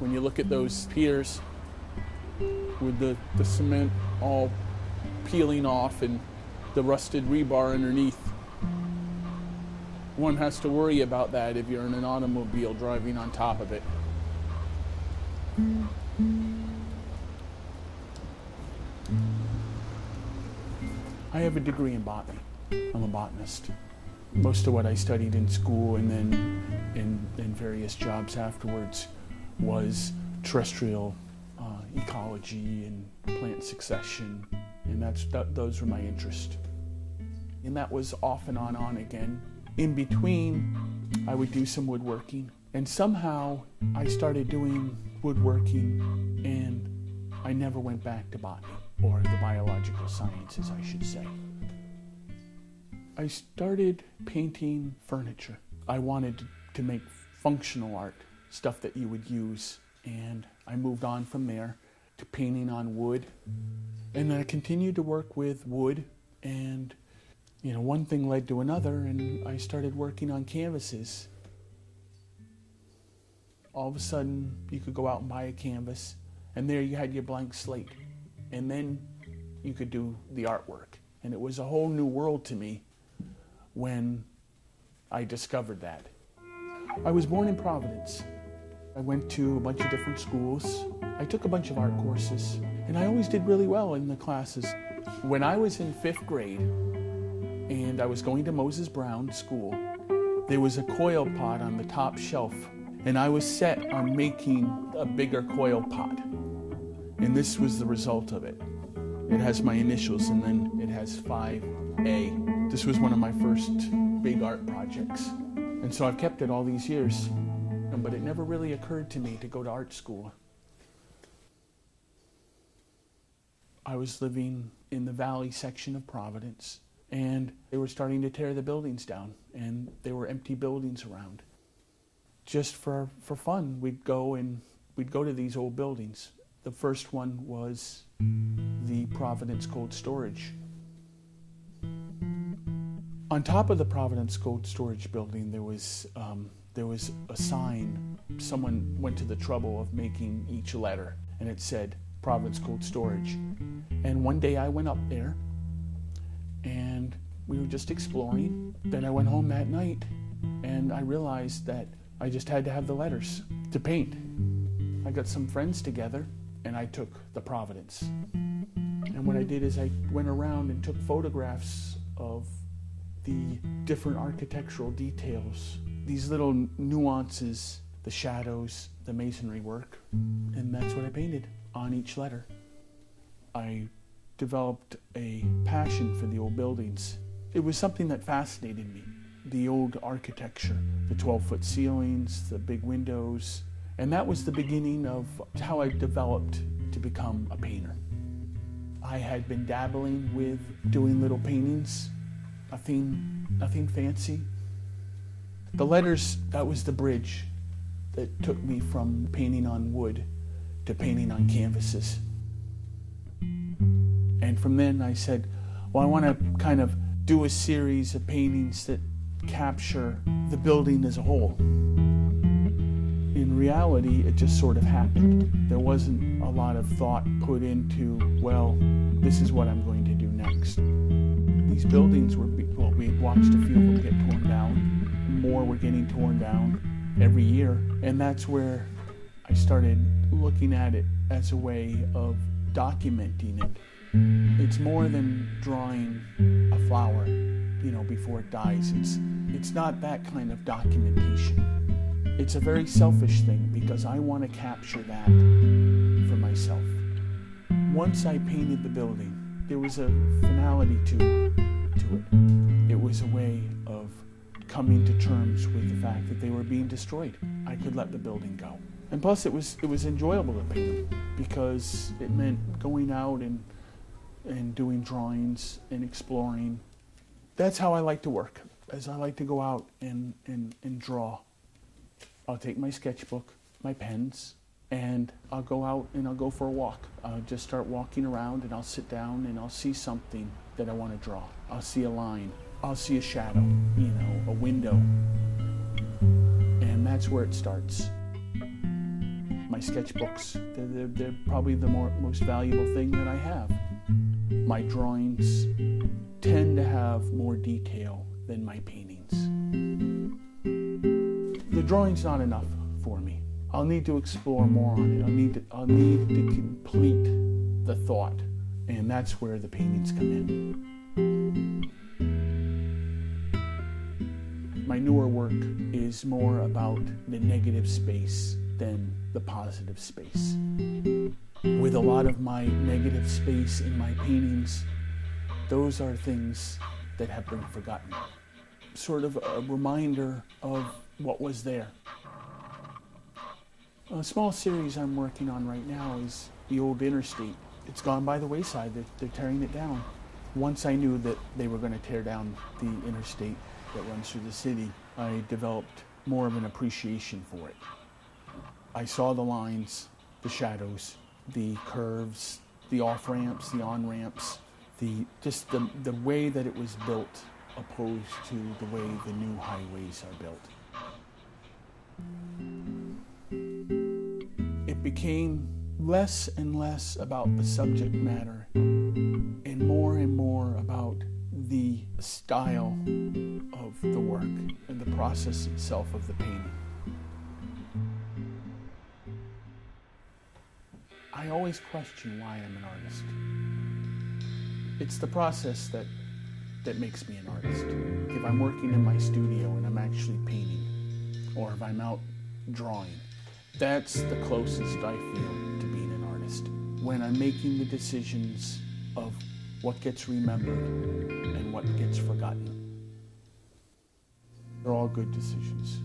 when you look at those piers with the, the cement all peeling off and the rusted rebar underneath. One has to worry about that if you're in an automobile driving on top of it. I have a degree in botany. I'm a botanist. Most of what I studied in school and then in, in various jobs afterwards was terrestrial uh, ecology and plant succession, and that's that, those were my interest. And that was off and on, on again. In between, I would do some woodworking, and somehow I started doing woodworking, and I never went back to botany or the biological sciences, I should say. I started painting furniture. I wanted to make functional art, stuff that you would use, and I moved on from there to painting on wood. And I continued to work with wood, and you know, one thing led to another, and I started working on canvases. All of a sudden, you could go out and buy a canvas, and there you had your blank slate and then you could do the artwork. And it was a whole new world to me when I discovered that. I was born in Providence. I went to a bunch of different schools. I took a bunch of art courses, and I always did really well in the classes. When I was in fifth grade and I was going to Moses Brown School, there was a coil pot on the top shelf, and I was set on making a bigger coil pot. And this was the result of it. It has my initials and then it has 5A. This was one of my first big art projects. And so I've kept it all these years. But it never really occurred to me to go to art school. I was living in the valley section of Providence and they were starting to tear the buildings down and there were empty buildings around. Just for, for fun, we'd go and we'd go to these old buildings the first one was the Providence Cold Storage. On top of the Providence Cold Storage building, there was um, there was a sign. Someone went to the trouble of making each letter, and it said Providence Cold Storage. And one day I went up there, and we were just exploring. Then I went home that night, and I realized that I just had to have the letters to paint. I got some friends together and I took the Providence. And what I did is I went around and took photographs of the different architectural details, these little nuances, the shadows, the masonry work, and that's what I painted on each letter. I developed a passion for the old buildings. It was something that fascinated me. The old architecture, the 12 foot ceilings, the big windows, and that was the beginning of how I developed to become a painter. I had been dabbling with doing little paintings, nothing, nothing fancy. The letters, that was the bridge that took me from painting on wood to painting on canvases. And from then I said, well, I want to kind of do a series of paintings that capture the building as a whole in reality, it just sort of happened. There wasn't a lot of thought put into, well, this is what I'm going to do next. These buildings were, well, we watched a few of them get torn down. More were getting torn down every year. And that's where I started looking at it as a way of documenting it. It's more than drawing a flower, you know, before it dies. It's, it's not that kind of documentation. It's a very selfish thing because I want to capture that for myself. Once I painted the building, there was a finality to, to it. It was a way of coming to terms with the fact that they were being destroyed. I could let the building go. And plus it was it was enjoyable to paint them because it meant going out and and doing drawings and exploring. That's how I like to work, as I like to go out and, and, and draw. I'll take my sketchbook, my pens, and I'll go out and I'll go for a walk. I'll just start walking around and I'll sit down and I'll see something that I want to draw. I'll see a line. I'll see a shadow, you know, a window. And that's where it starts. My sketchbooks. They're, they're, they're probably the more, most valuable thing that I have. My drawings tend to have more detail than my paintings. The drawing's not enough. I'll need to explore more on it. I'll need to, I'll need to complete the thought, and that's where the paintings come in. My newer work is more about the negative space than the positive space. With a lot of my negative space in my paintings, those are things that have been forgotten. Sort of a reminder of what was there. A small series I'm working on right now is the old interstate. It's gone by the wayside. They're, they're tearing it down. Once I knew that they were going to tear down the interstate that runs through the city, I developed more of an appreciation for it. I saw the lines, the shadows, the curves, the off ramps, the on ramps, the just the, the way that it was built opposed to the way the new highways are built. Became less and less about the subject matter and more and more about the style of the work and the process itself of the painting. I always question why I'm an artist. It's the process that that makes me an artist. If I'm working in my studio and I'm actually painting, or if I'm out drawing, that's the closest I feel to being an artist. When I'm making the decisions of what gets remembered and what gets forgotten. They're all good decisions.